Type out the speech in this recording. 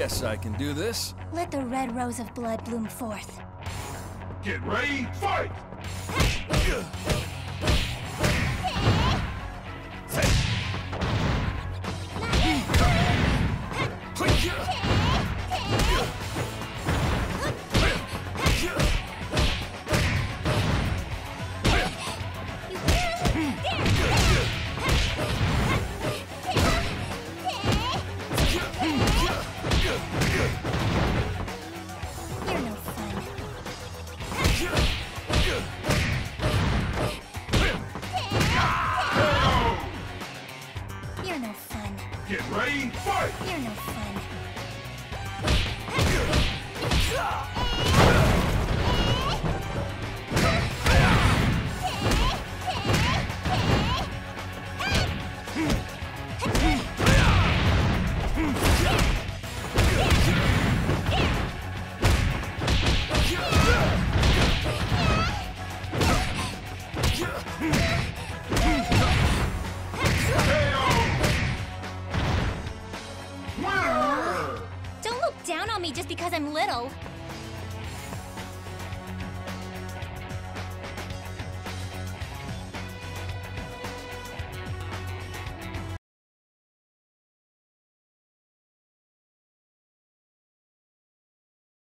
Guess I can do this. Let the red rose of blood bloom forth. Get ready, fight! Get ready, fight! You're no fun. Winner! Me just because I'm little.